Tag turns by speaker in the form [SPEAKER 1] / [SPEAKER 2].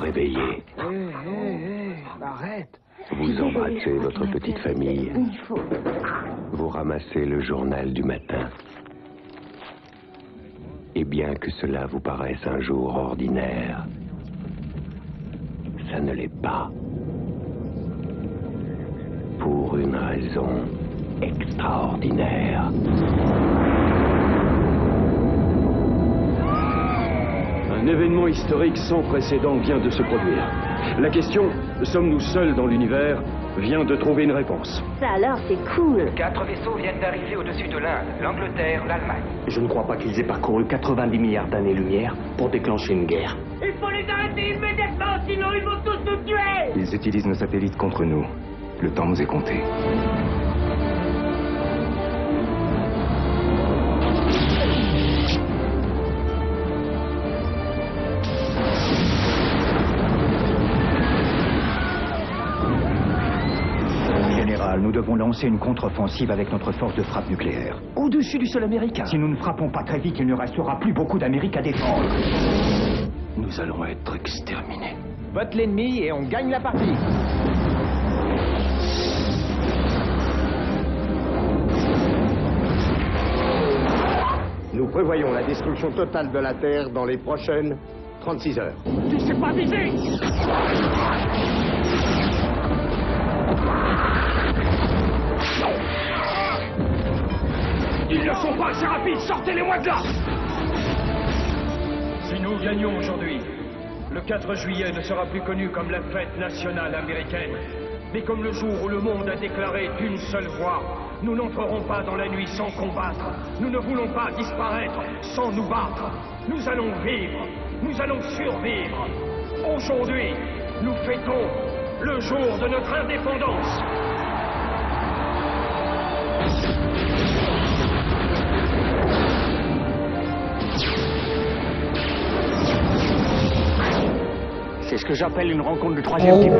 [SPEAKER 1] réveiller. Hé. Eh, eh, eh, vous embrassez votre petite famille. Vous ramassez le journal du matin. Et bien que cela vous paraisse un jour ordinaire, ça ne l'est pas. Pour une raison extraordinaire.
[SPEAKER 2] Un événement historique sans précédent vient de se produire. La question, sommes-nous seuls dans l'univers, vient de trouver une réponse.
[SPEAKER 3] Ça alors, c'est cool.
[SPEAKER 4] Quatre vaisseaux viennent d'arriver au-dessus de l'Inde, l'Angleterre, l'Allemagne.
[SPEAKER 5] Je ne crois pas qu'ils aient parcouru 90 milliards d'années-lumière pour déclencher une guerre.
[SPEAKER 6] Il faut les arrêter immédiatement, sinon ils vont tous nous tuer
[SPEAKER 7] Ils utilisent nos satellites contre nous. Le temps nous est compté.
[SPEAKER 8] Général, nous devons lancer une contre-offensive avec notre force de frappe nucléaire.
[SPEAKER 5] Au-dessus du sol américain.
[SPEAKER 8] Si nous ne frappons pas très vite, il ne restera plus beaucoup d'Amérique à défendre.
[SPEAKER 5] Nous allons être exterminés.
[SPEAKER 9] Vote l'ennemi et on gagne la partie.
[SPEAKER 10] Nous prévoyons la destruction totale de la Terre dans les prochaines 36 heures.
[SPEAKER 6] Tu sais pas viser
[SPEAKER 2] Ils ne sont pas assez rapides, sortez-les-moi de là
[SPEAKER 11] Si nous gagnons aujourd'hui, le 4 juillet ne sera plus connu comme la fête nationale américaine, mais comme le jour où le monde a déclaré d'une seule voix nous n'entrerons pas dans la nuit sans combattre. Nous ne voulons pas disparaître sans nous battre. Nous allons vivre. Nous allons survivre. Aujourd'hui, nous fêtons le jour de notre indépendance.
[SPEAKER 5] Ce que j'appelle une rencontre de troisième type.